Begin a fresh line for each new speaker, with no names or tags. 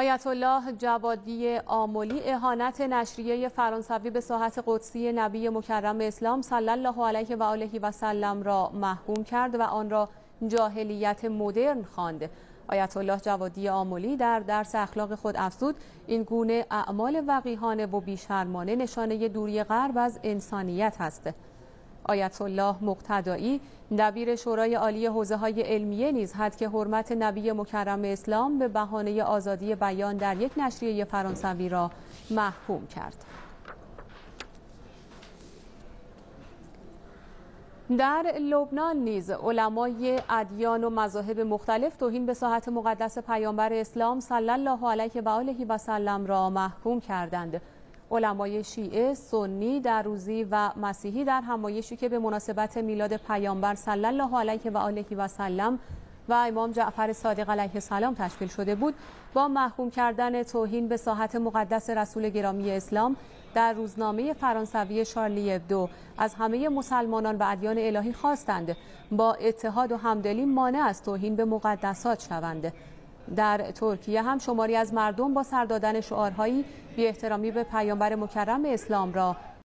آیت الله جوادی آملی اهانت نشریه فرانسوی به ساحت قدسی نبی مکرم اسلام صلی الله علیه و آله و سلم را محکوم کرد و آن را جاهلیت مدرن خواند. آیت الله جوادی آملی در درس اخلاق خود افزود این گونه اعمال وقیحانه و بیشرمانه نشانه دوری غرب از انسانیت است. آیت الله مقتدایی دبیر شورای عالی حوزه های علمیه نیز حد که حرمت نبی مکرم اسلام به بهانه آزادی بیان در یک نشریه فرانسوی را محکوم کرد. در لبنان نیز علمای ادیان و مذاهب مختلف توهین به ساحت مقدس پیامبر اسلام صلی الله علیه و آله و سلم را محکوم کردند. علمای شیعه، سنی، دروزی و مسیحی در همایشی که به مناسبت میلاد پیامبر صلی الله علیه و آله و سلم و امام جعفر صادق علیه السلام تشکیل شده بود با محکوم کردن توهین به ساحت مقدس رسول گرامی اسلام در روزنامه فرانسوی شارلی ابدو از همه مسلمانان و ادیان الهی خواستند با اتحاد و همدلی مانع از توهین به مقدسات شوند. در ترکیه هم شماری از مردم با سر دادن شعارهایی بی احترامی به پیامبر مکرم اسلام را